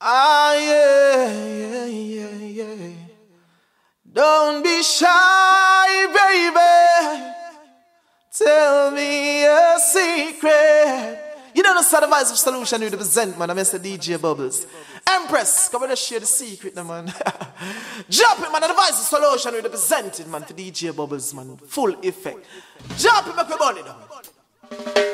Ah, yeah, yeah, yeah, yeah. Don't be shy, baby. Tell me a secret. You know the of Solution you represent, man. I'm Mr. DJ Bubbles. Empress, come on, let's share the secret, man. Drop it, man. The of Solution you represented, man, for DJ Bubbles, man. Full effect. Drop it, make me burn it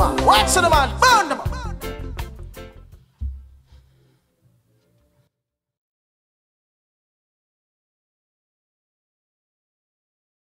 man, watch the man.